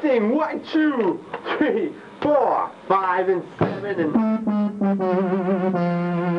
Testing, one, two, three, four, five, and seven, and...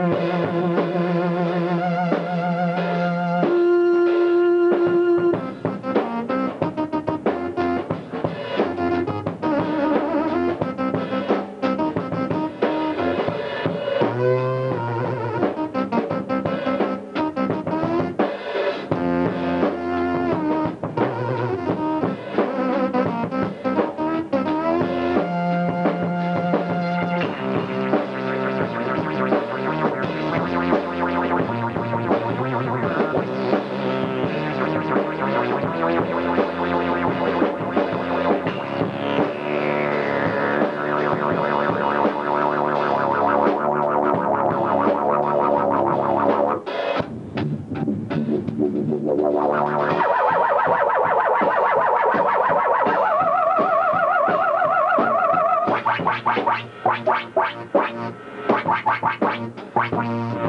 Bye.